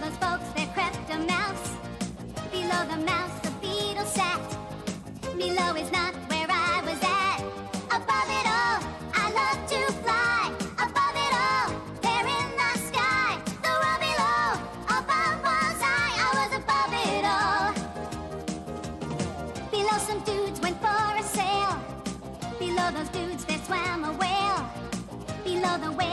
those folks there crept a mouse. Below the mouse the beetle sat. Below is not where I was at. Above it all, I love to fly. Above it all, there in the sky. The world below, above was I. I was above it all. Below some dudes went for a sail. Below those dudes there swam a whale. Below the whale.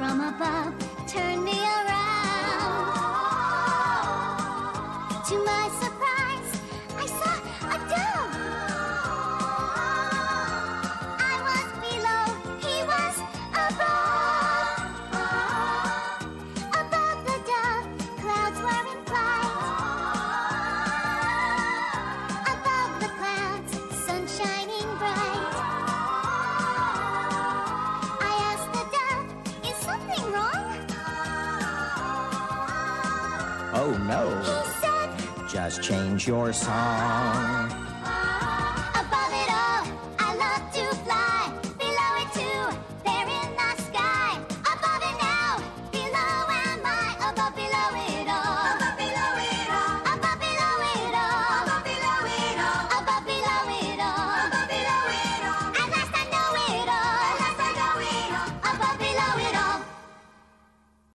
from above, turn me around. To my surprise. Oh no. Just change your song.